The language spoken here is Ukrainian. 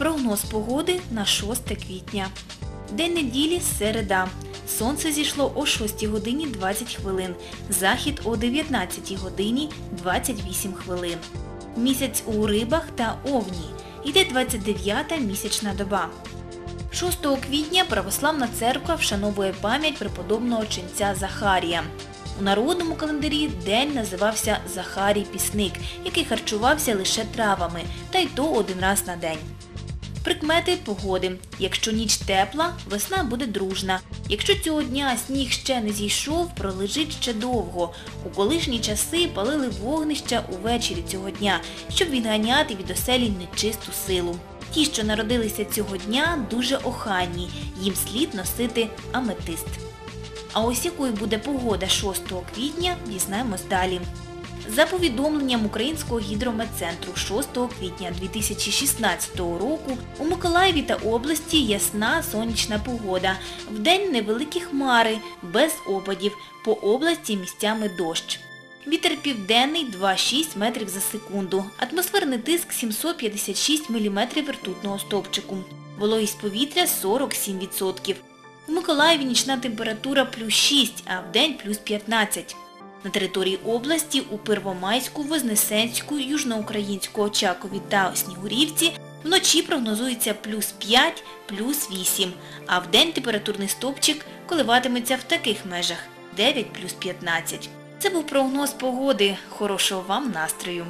Прогноз погоди на 6 квітня. День неділі середа. Сонце зійшло о 6 годині 20 хвилин. Захід о 19 годині 28 хвилин. Місяць у рибах та овні. Йде 29-та місячна доба. 6 квітня православна церква вшановує пам'ять преподобного ченця Захарія. У народному календарі день називався Захарій Пісник, який харчувався лише травами, та й то один раз на день. Прикмети погоди. Якщо ніч тепла, весна буде дружна. Якщо цього дня сніг ще не зійшов, пролежить ще довго. У колишні часи палили вогнища увечері цього дня, щоб відганяти від оселі нечисту силу. Ті, що народилися цього дня, дуже охайні, їм слід носити аметист. А ось якою буде погода 6 квітня, дізнаємось далі. За повідомленням Українського гідрометцентру 6 квітня 2016 року у Миколаєві та області ясна сонячна погода. Вдень невеликі хмари, без опадів, по області місцями дощ. Вітер південний 2,6 метрів за секунду. Атмосферний тиск 756 мм ртутного стовпчику. Вологість повітря 47%. У Миколаєві нічна температура плюс 6, а вдень плюс 15. На території області у Первомайську, Вознесенську, Южноукраїнську, Очакові та Снігурівці вночі прогнозується плюс 5, плюс 8, а в день температурний стопчик коливатиметься в таких межах 9 плюс 15. Це був прогноз погоди. Хорошого вам настрою!